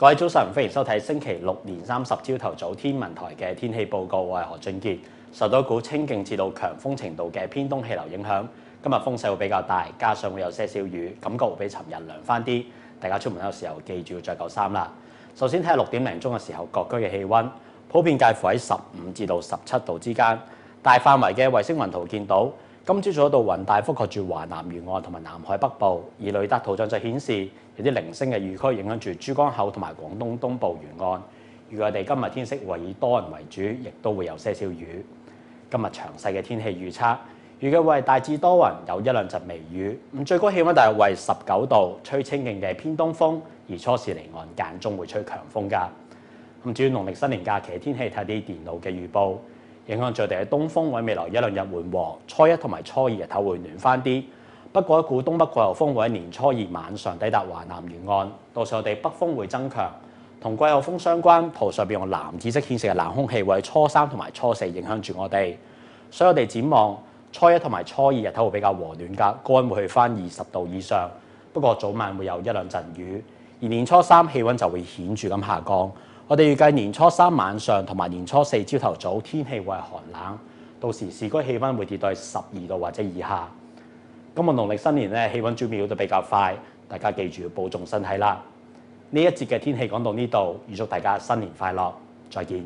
各位早晨，歡迎收睇星期六年三十朝頭早天文台嘅天氣報告。我係何俊傑。受到一股清勁至到強風程度嘅偏東氣流影響，今日風勢會比較大，加上會有些少雨，感覺會比尋日涼翻啲。大家出門嘅時候記住要着夠衫啦。首先睇下六點零鐘嘅時候各區嘅氣温，普遍介乎喺十五至到十七度之間。大範圍嘅衛星雲圖見到，今朝早一道雲帶覆蓋住華南沿岸同埋南海北部，而雷達圖像就顯示有啲零星嘅雨區影響住珠江口同埋廣東東部沿岸。預計我哋今日天色會以多雲為主，亦都會有些少雨。今日詳細嘅天氣預測，預計會係大致多雲，有一兩陣微雨。咁最高氣温大約為十九度，吹清勁嘅偏東風，而初時離岸間中會吹強風㗎。咁至於農曆新年假期嘅天氣，睇啲電腦嘅預報。影響最地嘅東風位未來一兩日緩和，初一同埋初二日頭會暖翻啲。不過一股東北季候風會喺年初二晚上抵達華南沿岸，到時我哋北風會增強，同季候風相關。圖上邊用藍紫色顯示嘅冷空氣會喺初三同埋初四影響住我哋，所以我哋展望初一同埋初二日頭會比較和暖㗎，高溫會去翻二十度以上。不過早晚會有一兩陣雨，而年初三氣温就會顯著咁下降。我哋預計年初三晚上同埋年初四朝頭早天氣會係寒冷，到時市區氣温會跌到十二度或者以下。今日農曆新年咧氣温轉變都比較快，大家記住要保重身體啦。呢一節嘅天氣講到呢度，預祝大家新年快樂，再見。